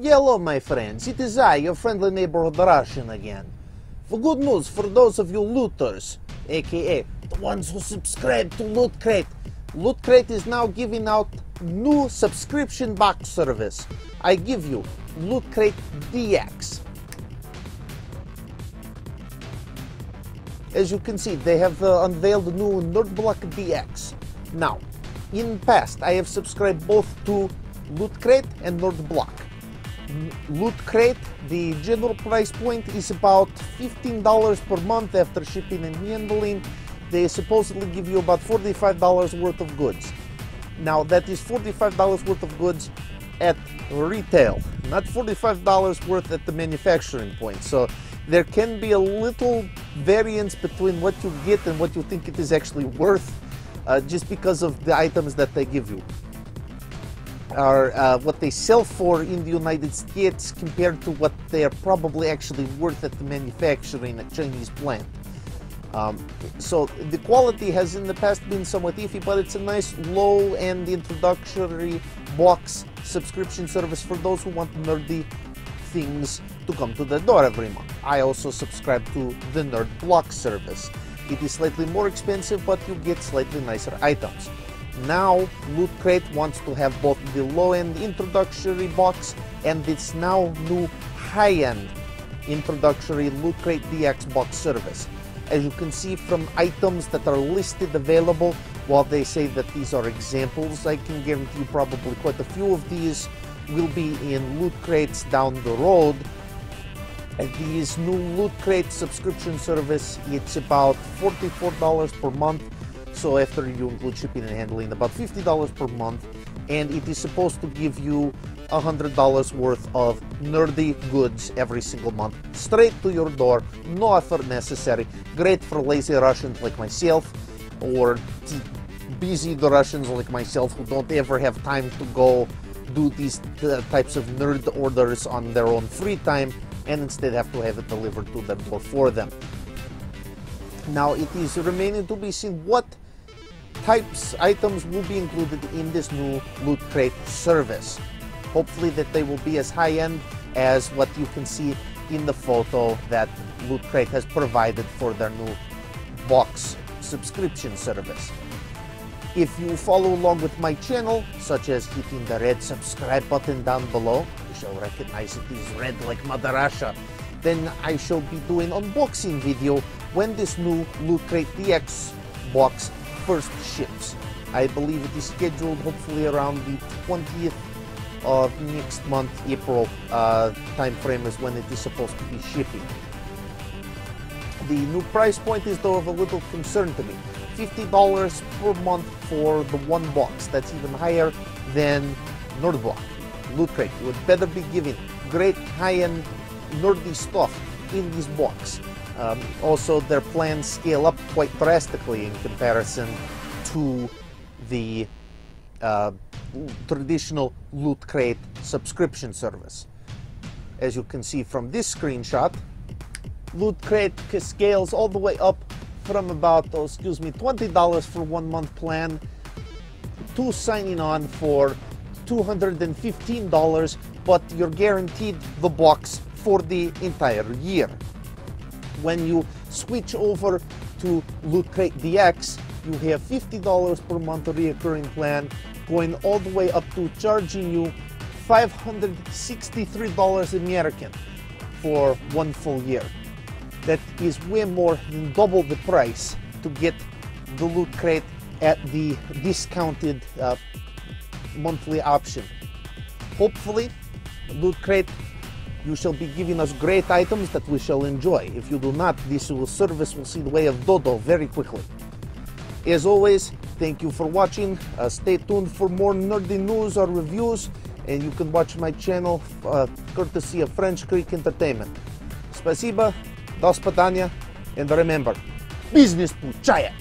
Hello, my friends. It is I, your friendly neighborhood Russian again. For good news for those of you looters, aka the ones who subscribe to Loot Crate. Loot Crate is now giving out new subscription box service. I give you Loot Crate DX. As you can see, they have uh, unveiled the new Nerd Block DX. Now, in past, I have subscribed both to Loot Crate and Nerd Block. Loot Crate, the general price point is about $15 per month after shipping and handling. They supposedly give you about $45 worth of goods. Now, that is $45 worth of goods at retail, not $45 worth at the manufacturing point. So there can be a little variance between what you get and what you think it is actually worth uh, just because of the items that they give you are uh, what they sell for in the United States compared to what they are probably actually worth at the manufacturing at Chinese plant. Um, so the quality has in the past been somewhat iffy, but it's a nice low-end introductory box subscription service for those who want nerdy things to come to the door every month. I also subscribe to the Nerd Block service. It is slightly more expensive, but you get slightly nicer items. Now, Loot Crate wants to have both the low-end introductory box and its now new high-end introductory Loot Crate DX box service. As you can see from items that are listed available, while they say that these are examples, I can guarantee you probably quite a few of these will be in Loot Crates down the road. And these new Loot Crate subscription service, it's about $44 per month so after you include shipping and handling about $50 per month and it is supposed to give you $100 worth of nerdy goods every single month straight to your door no effort necessary. Great for lazy russians like myself or busy russians like myself who don't ever have time to go do these types of nerd orders on their own free time and instead have to have it delivered to them or for them. Now it is remaining to be seen what types items will be included in this new Loot Crate service. Hopefully that they will be as high-end as what you can see in the photo that Loot Crate has provided for their new box subscription service. If you follow along with my channel, such as hitting the red subscribe button down below, you shall recognize it is red like Mother Russia, then I shall be doing unboxing video when this new Loot Crate DX box first ships. I believe it is scheduled hopefully around the 20th of next month, April uh, time frame is when it is supposed to be shipping. The new price point is though of a little concern to me. $50 per month for the one box. That's even higher than Nerd Block, Loot Crate would better be giving great high-end nerdy stuff in this box. Um, also, their plans scale up quite drastically in comparison to the uh, traditional Loot Crate subscription service. As you can see from this screenshot, Loot Crate scales all the way up from about, oh, excuse me, $20 for one month plan to signing on for $215, but you're guaranteed the box for the entire year when you switch over to Loot Crate DX, you have $50 per month recurring plan going all the way up to charging you $563 American for one full year. That is way more than double the price to get the Loot Crate at the discounted uh, monthly option. Hopefully, Loot Crate you shall be giving us great items that we shall enjoy. If you do not, this service will see the way of Dodo very quickly. As always, thank you for watching. Uh, stay tuned for more nerdy news or reviews, and you can watch my channel uh, courtesy of French Creek Entertainment. Спасибо, до свидания, and remember, business получает!